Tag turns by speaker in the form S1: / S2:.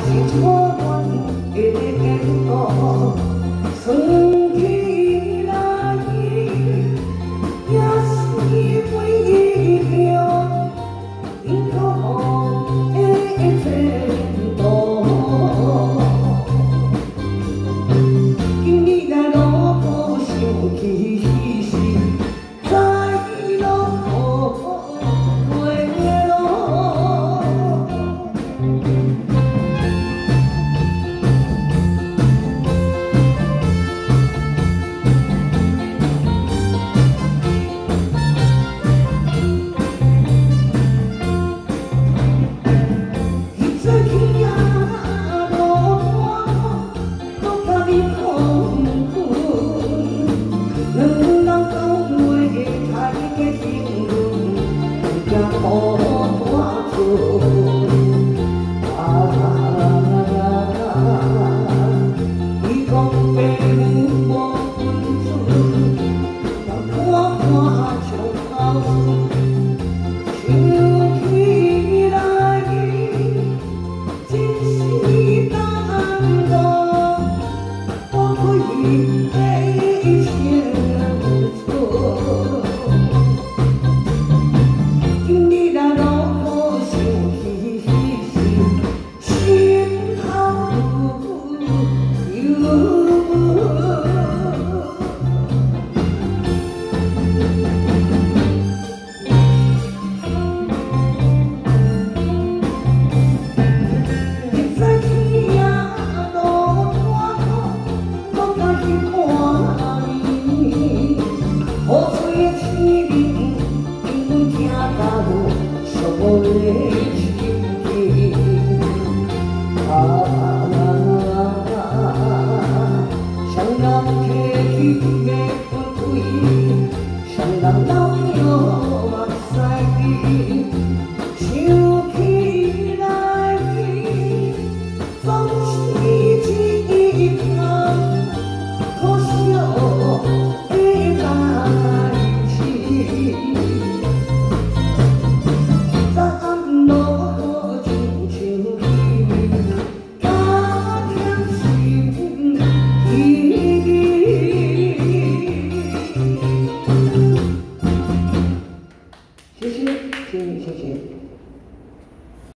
S1: しいもに入れていこうがもった 뭐?